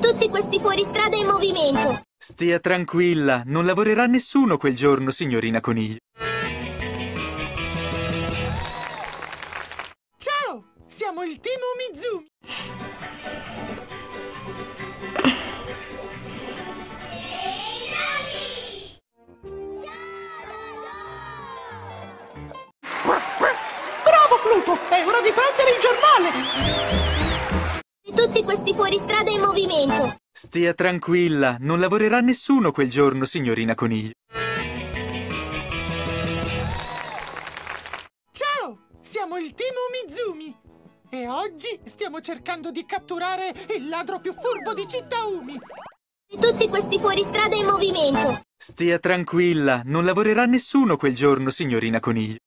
Tutti questi fuoristrada in movimento. Stia tranquilla, non lavorerà nessuno quel giorno, signorina Coniglio. Ciao, siamo il team Umizumi. Bravo Pluto, è ora di prendere questi fuoristrada in movimento. Stia tranquilla, non lavorerà nessuno quel giorno, signorina Coniglio. Ciao, siamo il team Umizumi. E oggi stiamo cercando di catturare il ladro più furbo di Città Umi. Tutti questi fuoristrada in movimento. Stia tranquilla, non lavorerà nessuno quel giorno, signorina Coniglio.